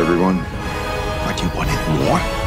everyone? But you wanted more?